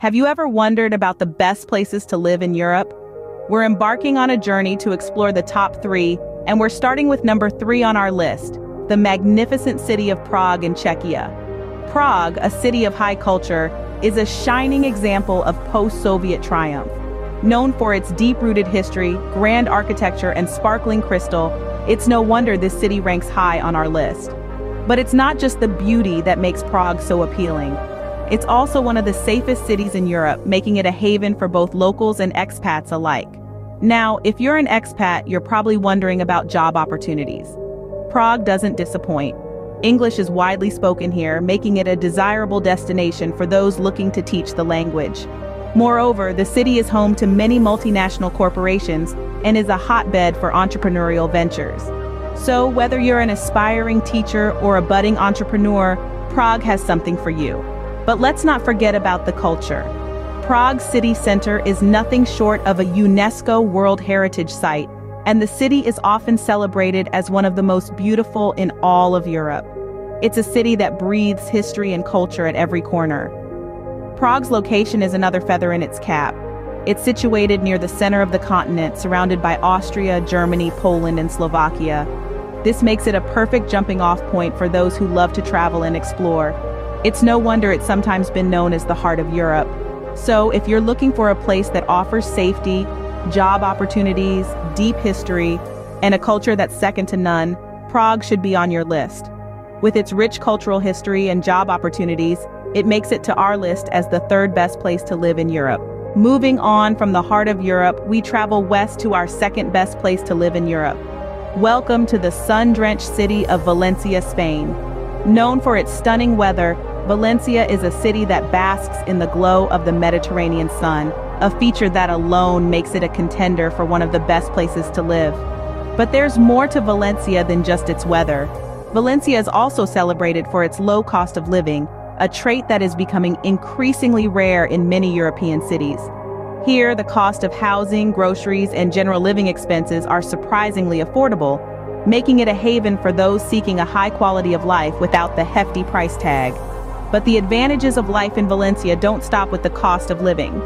Have you ever wondered about the best places to live in Europe? We're embarking on a journey to explore the top three, and we're starting with number three on our list, the magnificent city of Prague in Czechia. Prague, a city of high culture, is a shining example of post-Soviet triumph. Known for its deep-rooted history, grand architecture, and sparkling crystal, it's no wonder this city ranks high on our list. But it's not just the beauty that makes Prague so appealing. It's also one of the safest cities in Europe, making it a haven for both locals and expats alike. Now, if you're an expat, you're probably wondering about job opportunities. Prague doesn't disappoint. English is widely spoken here, making it a desirable destination for those looking to teach the language. Moreover, the city is home to many multinational corporations and is a hotbed for entrepreneurial ventures. So whether you're an aspiring teacher or a budding entrepreneur, Prague has something for you. But let's not forget about the culture. Prague City Center is nothing short of a UNESCO World Heritage Site, and the city is often celebrated as one of the most beautiful in all of Europe. It's a city that breathes history and culture at every corner. Prague's location is another feather in its cap. It's situated near the center of the continent, surrounded by Austria, Germany, Poland, and Slovakia. This makes it a perfect jumping off point for those who love to travel and explore, it's no wonder it's sometimes been known as the heart of Europe. So if you're looking for a place that offers safety, job opportunities, deep history, and a culture that's second to none, Prague should be on your list. With its rich cultural history and job opportunities, it makes it to our list as the third best place to live in Europe. Moving on from the heart of Europe, we travel west to our second best place to live in Europe. Welcome to the sun-drenched city of Valencia, Spain. Known for its stunning weather, Valencia is a city that basks in the glow of the Mediterranean sun, a feature that alone makes it a contender for one of the best places to live. But there's more to Valencia than just its weather. Valencia is also celebrated for its low cost of living, a trait that is becoming increasingly rare in many European cities. Here, the cost of housing, groceries, and general living expenses are surprisingly affordable, making it a haven for those seeking a high quality of life without the hefty price tag. But the advantages of life in Valencia don't stop with the cost of living.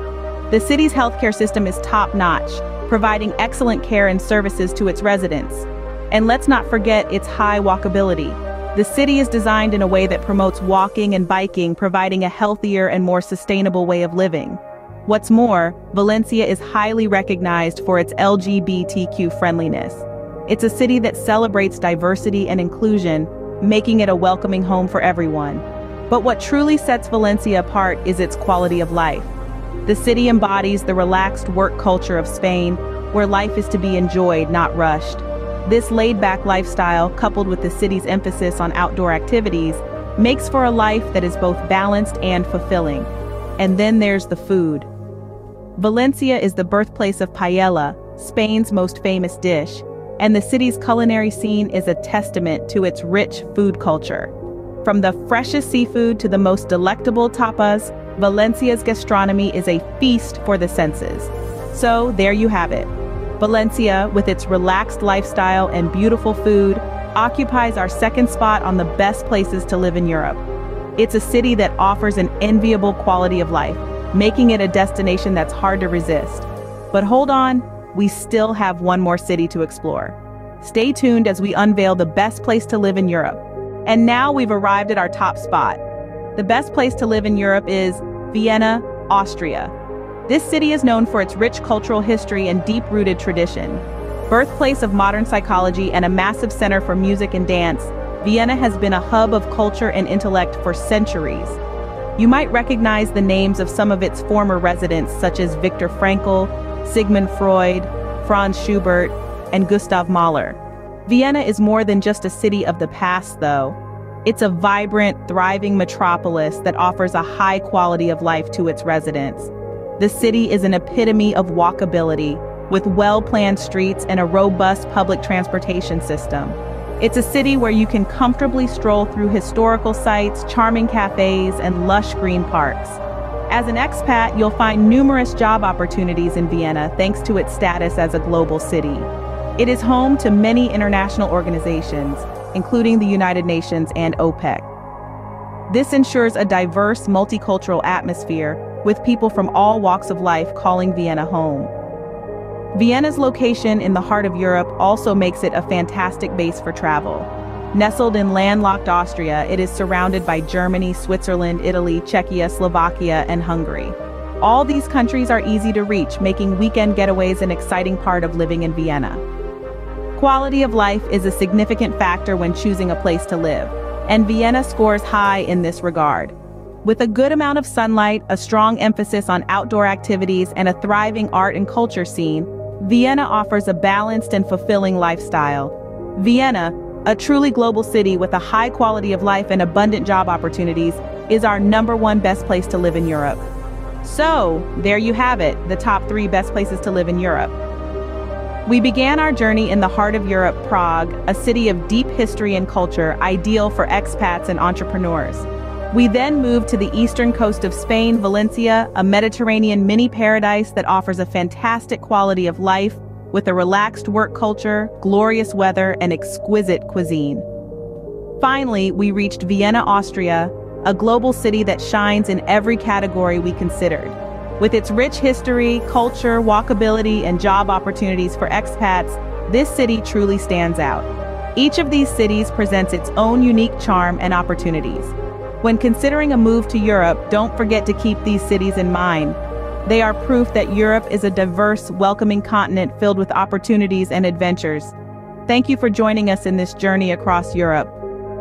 The city's healthcare system is top-notch, providing excellent care and services to its residents. And let's not forget its high walkability. The city is designed in a way that promotes walking and biking, providing a healthier and more sustainable way of living. What's more, Valencia is highly recognized for its LGBTQ friendliness. It's a city that celebrates diversity and inclusion, making it a welcoming home for everyone. But what truly sets Valencia apart is its quality of life. The city embodies the relaxed work culture of Spain, where life is to be enjoyed, not rushed. This laid-back lifestyle, coupled with the city's emphasis on outdoor activities, makes for a life that is both balanced and fulfilling. And then there's the food. Valencia is the birthplace of paella, Spain's most famous dish, and the city's culinary scene is a testament to its rich food culture. From the freshest seafood to the most delectable tapas, Valencia's gastronomy is a feast for the senses. So there you have it. Valencia, with its relaxed lifestyle and beautiful food, occupies our second spot on the best places to live in Europe. It's a city that offers an enviable quality of life, making it a destination that's hard to resist. But hold on, we still have one more city to explore. Stay tuned as we unveil the best place to live in Europe. And now we've arrived at our top spot. The best place to live in Europe is Vienna, Austria. This city is known for its rich cultural history and deep-rooted tradition. Birthplace of modern psychology and a massive center for music and dance, Vienna has been a hub of culture and intellect for centuries. You might recognize the names of some of its former residents such as Viktor Frankl, Sigmund Freud, Franz Schubert, and Gustav Mahler. Vienna is more than just a city of the past, though. It's a vibrant, thriving metropolis that offers a high quality of life to its residents. The city is an epitome of walkability, with well-planned streets and a robust public transportation system. It's a city where you can comfortably stroll through historical sites, charming cafes, and lush green parks. As an expat, you'll find numerous job opportunities in Vienna thanks to its status as a global city. It is home to many international organizations, including the United Nations and OPEC. This ensures a diverse, multicultural atmosphere with people from all walks of life calling Vienna home. Vienna's location in the heart of Europe also makes it a fantastic base for travel. Nestled in landlocked Austria, it is surrounded by Germany, Switzerland, Italy, Czechia, Slovakia, and Hungary. All these countries are easy to reach, making weekend getaways an exciting part of living in Vienna. Quality of life is a significant factor when choosing a place to live, and Vienna scores high in this regard. With a good amount of sunlight, a strong emphasis on outdoor activities, and a thriving art and culture scene, Vienna offers a balanced and fulfilling lifestyle. Vienna, a truly global city with a high quality of life and abundant job opportunities, is our number one best place to live in Europe. So, there you have it, the top three best places to live in Europe. We began our journey in the heart of Europe, Prague, a city of deep history and culture, ideal for expats and entrepreneurs. We then moved to the eastern coast of Spain, Valencia, a Mediterranean mini paradise that offers a fantastic quality of life with a relaxed work culture, glorious weather, and exquisite cuisine. Finally, we reached Vienna, Austria, a global city that shines in every category we considered. With its rich history, culture, walkability, and job opportunities for expats, this city truly stands out. Each of these cities presents its own unique charm and opportunities. When considering a move to Europe, don't forget to keep these cities in mind. They are proof that Europe is a diverse, welcoming continent filled with opportunities and adventures. Thank you for joining us in this journey across Europe.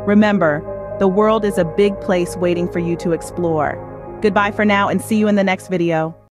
Remember, the world is a big place waiting for you to explore. Goodbye for now and see you in the next video.